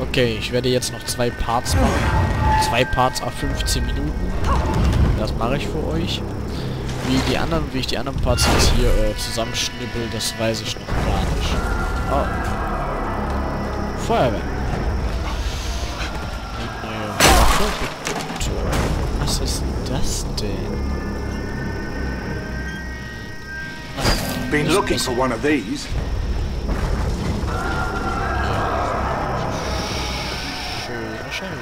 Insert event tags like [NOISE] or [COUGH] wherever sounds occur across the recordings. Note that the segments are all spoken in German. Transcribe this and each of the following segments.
Okay, ich werde jetzt noch zwei Parts machen. Zwei Parts auf 15 Minuten. Das mache ich für euch. Wie die anderen, wie ich die anderen Parts jetzt hier äh, zusammenschnippel, das weiß ich noch gar nicht. Oh. Feuerwehr. Was ist das denn? Been looking for one of these.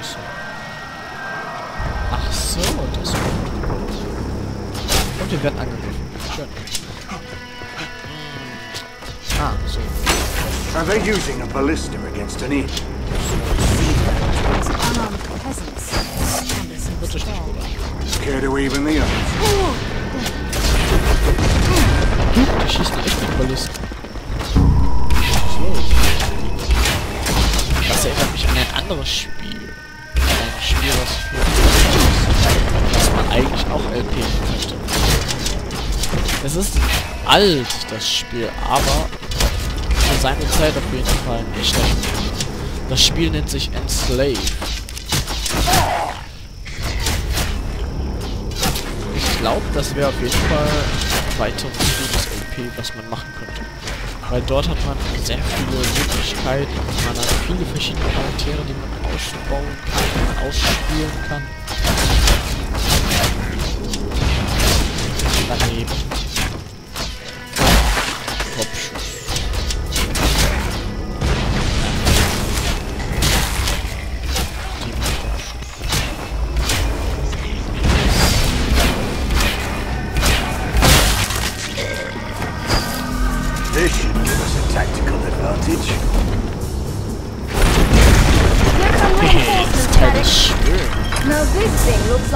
Scheiße. Ach so, das Und wir werden angegriffen. Schön. Ah, so. Are they using a ballista against an nicht Stall. gut an. Care to even the odds? Die schießen echt mit Ballisten. So. Das erinnert mich an ein anderes Spiel. Spiel, was für was man eigentlich auch LP möchte. Es ist alt, das Spiel, aber für seine Zeit auf jeden Fall echter Spiel. Das Spiel nennt sich Enslave. Ich glaube, das wäre auf jeden Fall ein weiteres gutes LP, was man machen könnte. Weil dort hat man sehr viele Möglichkeiten, man hat viele verschiedene Charaktere, die man ausbauen kann, die man ausspielen kann. Daneben.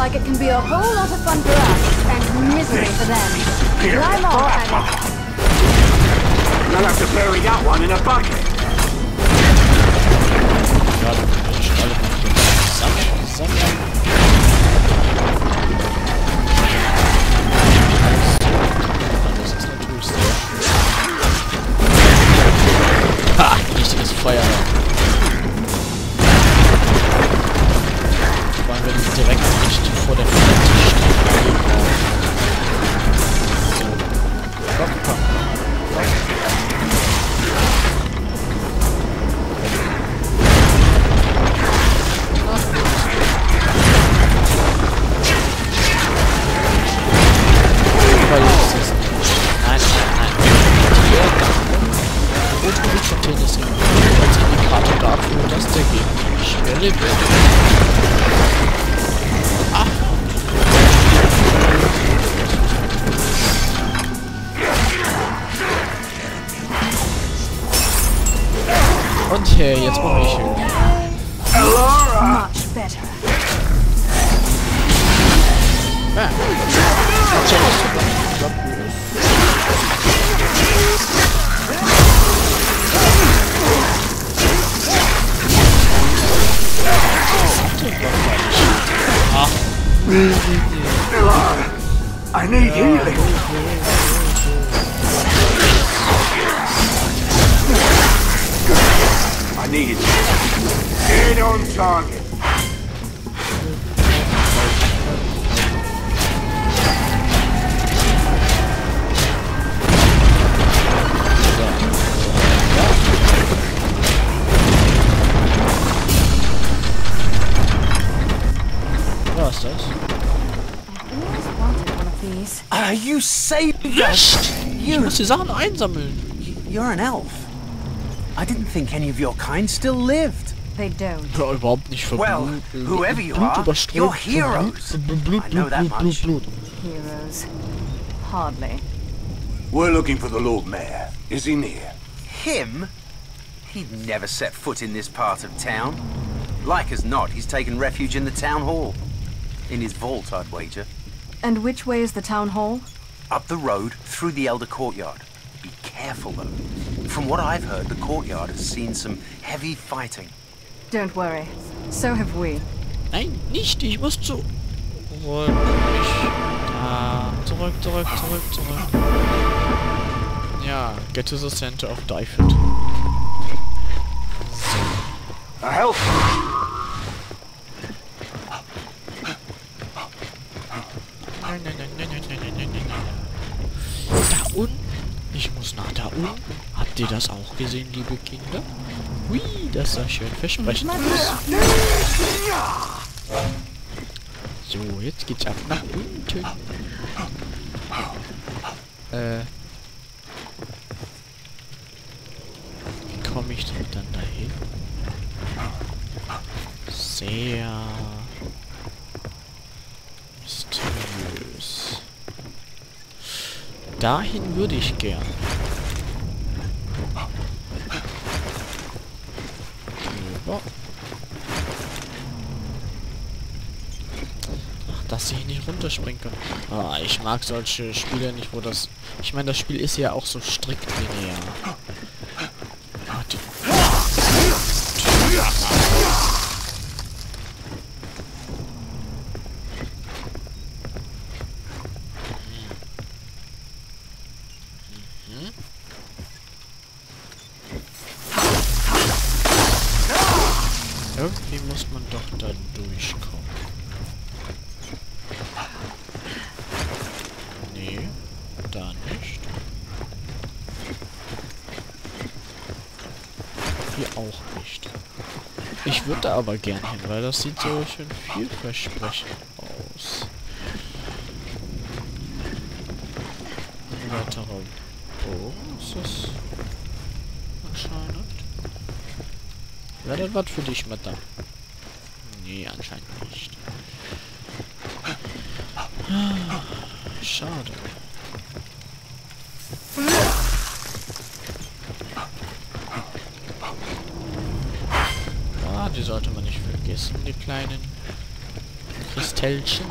Like it can be a whole lot of fun for us and misery for them. Climb on, medic. They'll have to bury that one in a bucket. Und hier, jetzt brauche ich Hilfe. Much better. Ah. Hat schon was zu machen. Ich glaub, gut. Ach, I need healing. I need it. Dead on target. was ist das? Always wanted one of these. Are you saving Yes! Ich You, muss die Sachen einsammeln. you're an elf. I didn't think any of your kind still lived. They don't. Ja, überhaupt nicht für Well, whoever you are, überströmt, you're heroes. Blut, Blut, I know that much. Blut, Blut. Heroes. Hardly. We're looking for the Lord Mayor. Is he near? Him? He'd never set foot in this part of town. Like as not, he's taken refuge in the town hall. In his vault, I'd wager. And which way is the town hall? Up the road, through the Elder Courtyard. Be careful, though. From what I've heard, the courtyard has seen some heavy fighting. Don't worry. So have we. Nein, nicht, ich muss zu... Zurück, ich... Da, zurück, zurück, zurück, zurück. Ja, get to the center of Dyfed. So. A health. Nein, nein, nein, nein, nein, nein, unten. Habt ihr das auch gesehen, liebe Kinder? Hui, das sah schön versprechend aus. So, jetzt geht's ab nach unten. Äh. Wie komme ich denn dann dahin? Sehr mysteriös. Dahin würde ich gern. Runterspringen kann. Ah, ich mag solche Spiele nicht, wo das... Ich meine, das Spiel ist ja auch so strikt linear. Hier auch nicht. Ich würde da aber gern hin, weil das sieht so schön vielversprechend aus. Ein weiterer Bogen ist das anscheinend. Wäre das was für dich, Madame? Nee, anscheinend nicht. Ah, Schade. Ah, die sollte man nicht vergessen, die kleinen Kristellchen.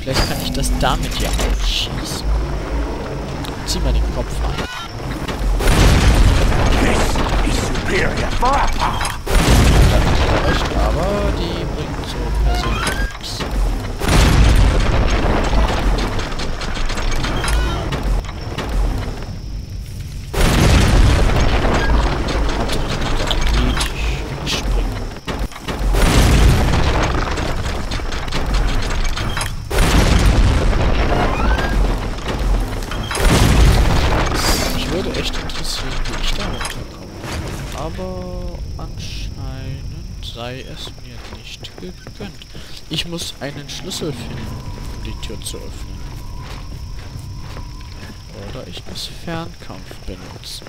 Vielleicht kann ich das damit ja schießen. Zieh mal den Kopf an. This is superior firepower. Recht, aber die Ich muss einen Schlüssel finden, um die Tür zu öffnen. Oder ich muss Fernkampf benutzen.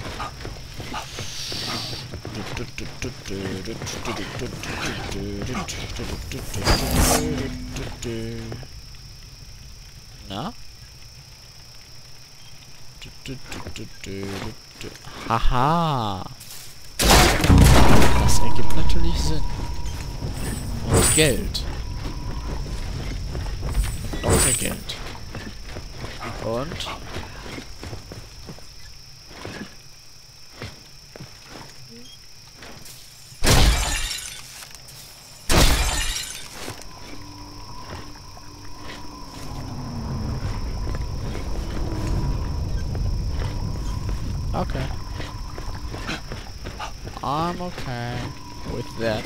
Na? Haha. Das ergibt natürlich Sinn. Und Geld. Geld. Und... Okay. I'm okay with that.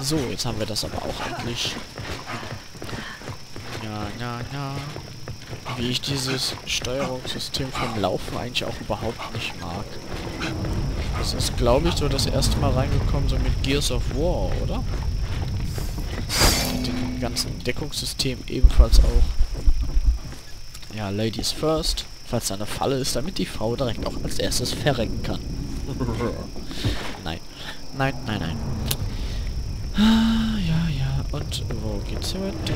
So, jetzt haben wir das aber auch endlich. Ja, ja, ja. Wie ich dieses Steuerungssystem vom Laufen eigentlich auch überhaupt nicht mag. Das ist, glaube ich, so das erste Mal reingekommen, so mit Gears of War, oder? Mit dem ganzen Deckungssystem ebenfalls auch. Ja, Ladies first. Falls da eine Falle ist, damit die Frau direkt auch als erstes verrecken kann. [LAUGHS] nein. Nein, nein, nein. Ah. Und wo geht's hier weiter? Da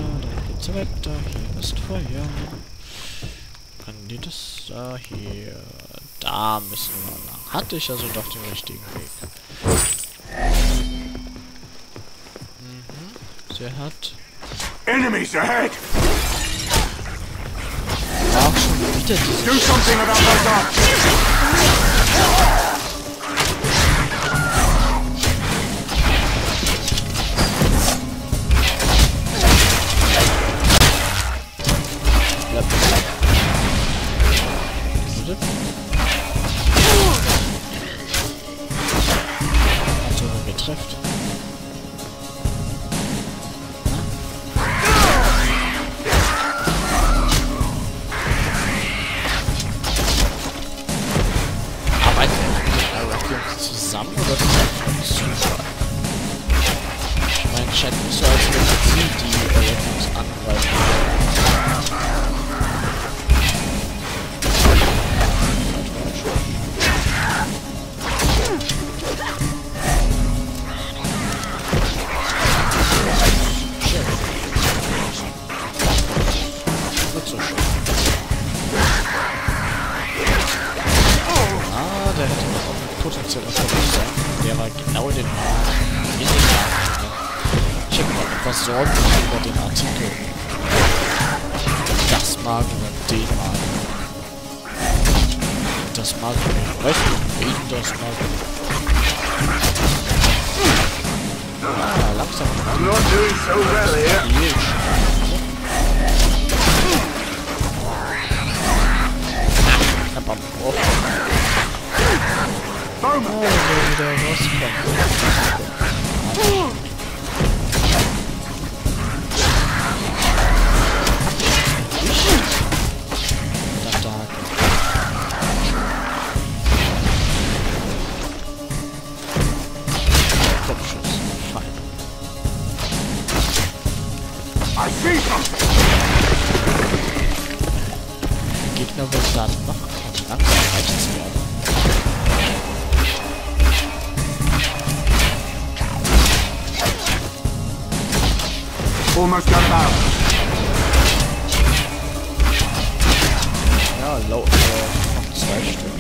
geht's hier weiter. Hier ist Feuer. Kann die das da hier? Da müssen wir lang. Hatte ich also doch den richtigen Weg. Mhm. Sie hat Enemies ahead. auch schon wieder diese Do something about those Sorgen über den Artikel. Das mag oder den mag. Das mag. Weißt du, wen das mag? Ah, langsam. I'm not doing so well here. Knapp am Ohr. Oh, der wieder rauskommt. Kopfschuss. Fein. I see something. Gegner wird dann noch langsam rechts werden. Almost got about. Ja, low, äh, noch zwei Stück.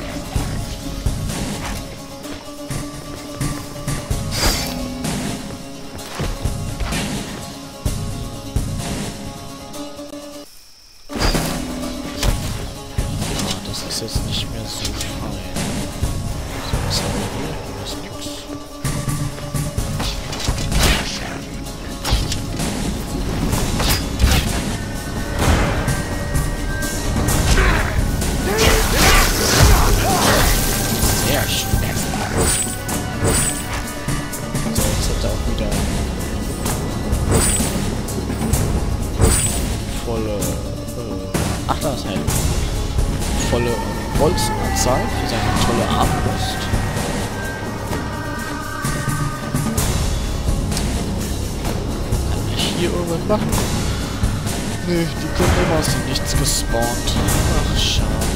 Schade.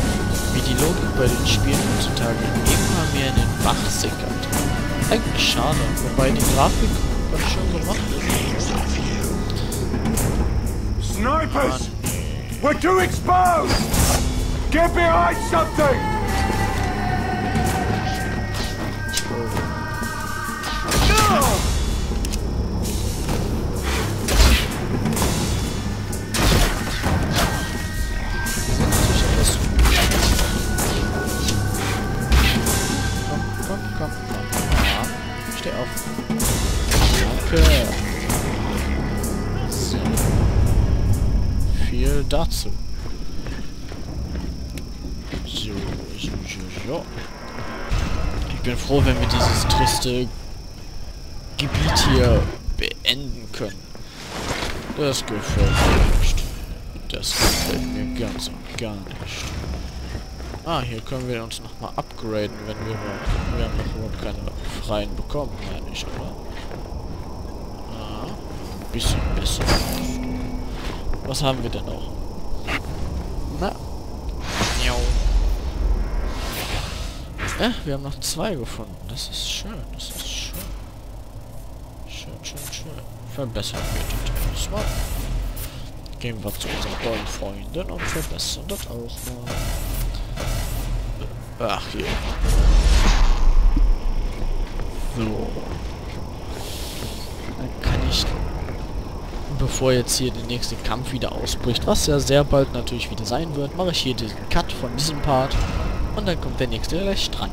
Wie die Logik bei den Spielen heutzutage immer mehr in den Bach sickert. Eigentlich schade, wobei die Grafik ganz schön gemacht ist. Snipers! We're too exposed! Get behind something! Froh, wenn wir dieses triste Gebiet hier beenden können. Das gefällt mir nicht. Das gefällt mir ganz und gar nicht. Ah, hier können wir uns nochmal upgraden, wenn wir mal... Wir haben noch überhaupt keine freien bekommen, meine ich, oder? Ah, ein bisschen besser. Was haben wir denn noch? Äh, wir haben noch zwei gefunden. Das ist schön, das ist schön. Schön, schön, schön. Verbessern wir das mal. Gehen wir zu unseren tollen Freunden und verbessern das auch mal. Ach, hier. So. Dann kann ich, bevor jetzt hier der nächste Kampf wieder ausbricht, was ja sehr bald natürlich wieder sein wird, mache ich hier diesen Cut von diesem Part und dann kommt der nächste gleich dran.